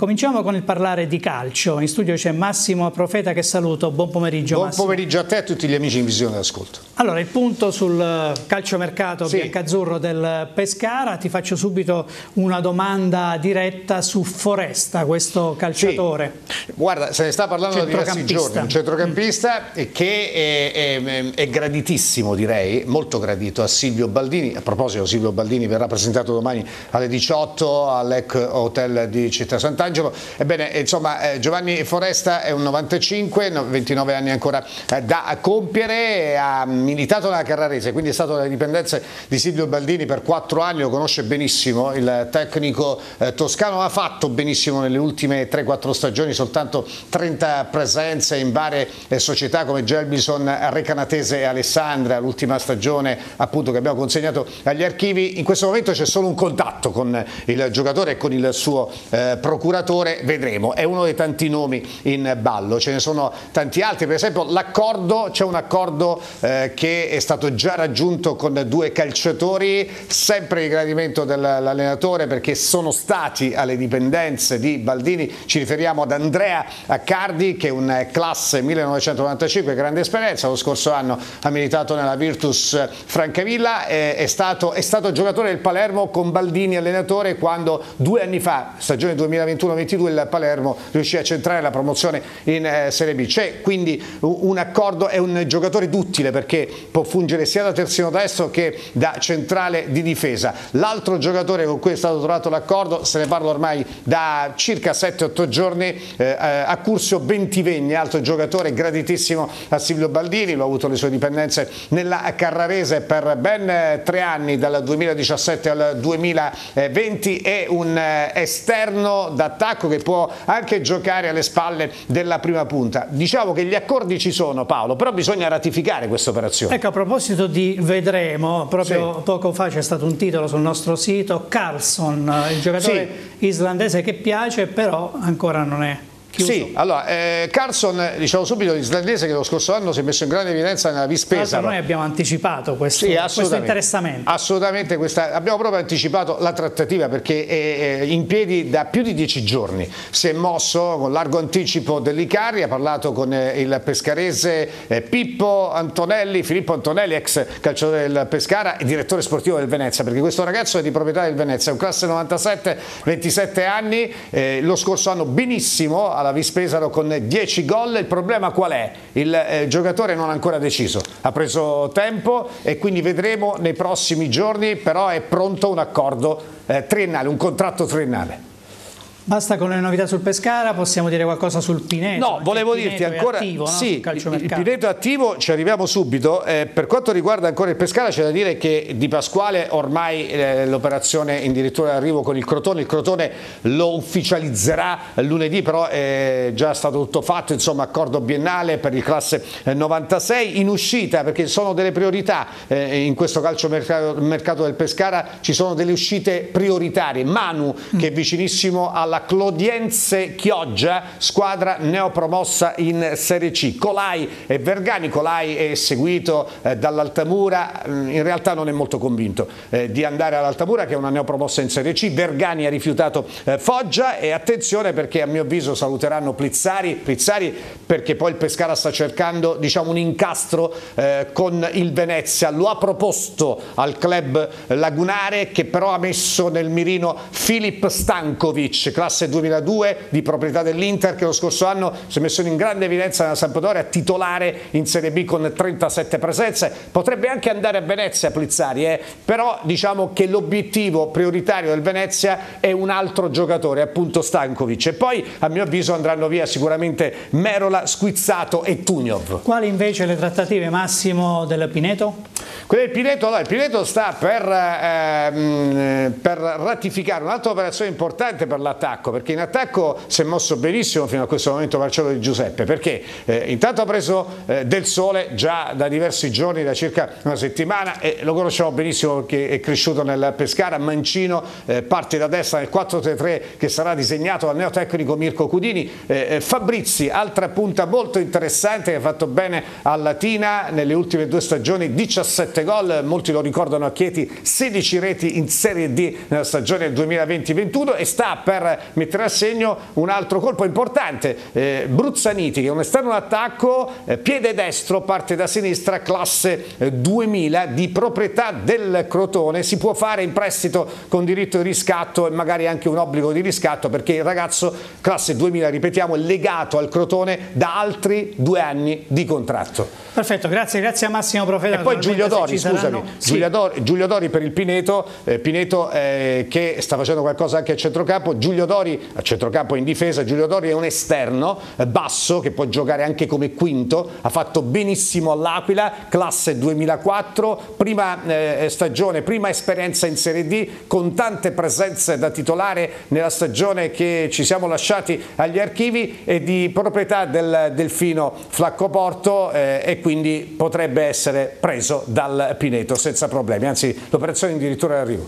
Cominciamo con il parlare di calcio. In studio c'è Massimo Profeta che saluto. Buon pomeriggio Buon Massimo. pomeriggio a te e a tutti gli amici in visione d'ascolto. Allora, il punto sul calciomercato Sì. biancazzurro del Pescara. Ti faccio subito una domanda diretta su Foresta, questo calciatore. Guarda, se ne sta parlando da diversi giorni, un centrocampista che è, è- è graditissimo direi, molto gradito a Silvio Baldini, a proposito Silvio Baldini verrà presentato domani alle 18 all'EC Hotel di Città Sant'Angelo, ebbene insomma eh, Giovanni Foresta è un 95, no- 29 anni ancora eh, da compiere, ha militato nella Carrarese, quindi è stato alle dipendenze di Silvio Baldini per 4 anni, lo conosce benissimo, il tecnico eh, toscano. Ha fatto benissimo nelle ultime 3-4 stagioni, soltanto 30 presenze in varie società come Gelbison, Recanatese e Alessandra, l'ultima stagione appunto che abbiamo consegnato agli archivi. In questo momento c'è solo un contatto con il giocatore e con il suo eh, procuratore, vedremo, è uno dei tanti nomi in ballo, ce ne sono tanti altri, per esempio l'accordo, c'è un accordo eh, che è stato già raggiunto con due calciatori, sempre di gradimento dell'allenatore perché sono stati alle dipendenze di Baldini, ci riferiamo ad Andrea Accardi che è un classe 1995, grande esperienza, lo scorso anno ha militato nella Virtus Francavilla, eh, è stato, è stato giocatore del Palermo con Baldini allenatore quando due anni fa, stagione 2021-22, il Palermo riuscì a centrare la promozione in eh, Serie B. C'è quindi un accordo, è un giocatore duttile perché può fungere sia da terzino destro che da centrale di difesa. L'altro giocatore con cui è stato trovato l'accordo, se ne parla ormai da circa 7-8 giorni, eh, eh, Accursio Bentivegni, altro giocatore graditissimo a Silvio Baldini, lo ha avuto le sue dipendenze nella Carrarese per ben eh, tre anni, dal 2017 al 2020, è un esterno d'attacco che può anche giocare alle spalle della prima punta. Diciamo che gli accordi ci sono Paolo, però bisogna ratificare questa operazione. Ecco, a proposito di vedremo, proprio Sì. poco fa c'è stato un titolo sul nostro sito, Carlson, il giocatore islandese che piace, però ancora non è chiuso. Sì, allora, eh, Carlson, diciamo subito, l'islandese che lo scorso anno si è messo in grande evidenza nella Vispesa. noi abbiamo anticipato questo, Sì, questo interessamento. Assolutamente, questa- abbiamo proprio anticipato la trattativa perché è è in piedi da più di dieci giorni. Si è mosso con largo anticipo dell'Icari, ha parlato con eh, il pescarese eh, Pippo Antonelli, Filippo Antonelli, ex calciatore del Pescara e direttore sportivo del Venezia, perché questo ragazzo è di proprietà del Venezia, è un classe 97, 27 anni, eh, lo scorso anno benissimo alla Vispesaro con 10 gol. Il problema qual è? Il eh, giocatore non ha ancora deciso, ha preso tempo e quindi vedremo nei prossimi giorni, però è pronto un accordo eh, triennale, un contratto triennale. Basta con le novità sul Pescara, possiamo dire qualcosa sul Pineto? No, volevo il dirti Pineto è ancora, attivo, no? sì, il calciomercato. Pineto è attivo, ci arriviamo subito. Eh, per quanto riguarda ancora il Pescara c'è da dire che Di Pasquale ormai eh, l'operazione in dirittura d'arrivo con il Crotone, il Crotone lo ufficializzerà lunedì, però è già stato tutto fatto, insomma accordo biennale per il classe eh, 96 in uscita perché sono delle priorità eh, in questo calciomercato mercato del Pescara, ci sono delle uscite prioritarie. Manu che è vicinissimo alla Clodiense Chioggia, squadra neopromossa in Serie C. Colai e Vergani, Colai è seguito eh, dall'Altamura, mm, in realtà non è molto convinto eh, di andare all'Altamura che è una neopromossa in Serie C. Vergani ha rifiutato eh, Foggia e attenzione perché a mio avviso saluteranno Plizzari, Plizzari perché poi il Pescara sta cercando diciamo un incastro eh, con il Venezia, lo ha proposto al club lagunare che però ha messo nel mirino Filip Stankovic, classe 2002 di proprietà dell'Inter che lo scorso anno si è messo in grande evidenza nella Sampdoria, titolare in Serie B con 37 presenze, potrebbe anche andare a Venezia Plizzari, eh, però diciamo che l'obiettivo prioritario del Venezia è un altro giocatore, appunto Stankovic e poi a mio avviso andranno via sicuramente Merola, Squizzato e Tugnov. Quali invece le trattative Massimo del Pineto? Quello del Pineto, allora, il Pineto sta per, ehm, per ratificare un'altra operazione importante per l'attacco, perché in attacco si è mosso benissimo fino a questo momento Marcello Di Giuseppe, perché eh, intanto ha preso eh, del sole già da diversi giorni, da circa una settimana, e lo conosciamo benissimo perché è cresciuto nel Pescara, Mancino eh, parte da destra nel 4-3-3 che sarà disegnato dal neotecnico Mirko Cudini, Eh, eh, Fabrizi, altra punta molto interessante che ha fatto bene a Latina nelle ultime due stagioni, 17 7 gol, molti lo ricordano a Chieti, 16 reti in Serie D nella stagione 2020-21 e sta per mettere a segno un altro colpo importante, eh, Bruzzaniti che è un esterno d'attacco, eh, piede destro, parte da sinistra, classe 2000 di proprietà del Crotone, si può fare in prestito con diritto di riscatto e magari anche un obbligo di riscatto perché il ragazzo classe 2000, ripetiamo, è legato al Crotone da altri due anni di contratto. Perfetto, grazie, grazie a Massimo Profeta. E poi Giulio Dori, scusami, sì. Giulio, Dori, Giulio, Dori, per il Pineto, eh, Pineto eh, che sta facendo qualcosa anche a centrocampo, Giulio Dori a centrocampo in difesa, Giulio Dori è un esterno eh, basso che può giocare anche come quinto, ha fatto benissimo all'Aquila, classe 2004, prima eh, stagione, prima esperienza in Serie D, con tante presenze da titolare nella stagione che ci siamo lasciati agli archivi e di proprietà del Delfino Flaccoporto eh, e quindi potrebbe essere preso dal Pineto senza problemi, anzi l'operazione addirittura arrivo.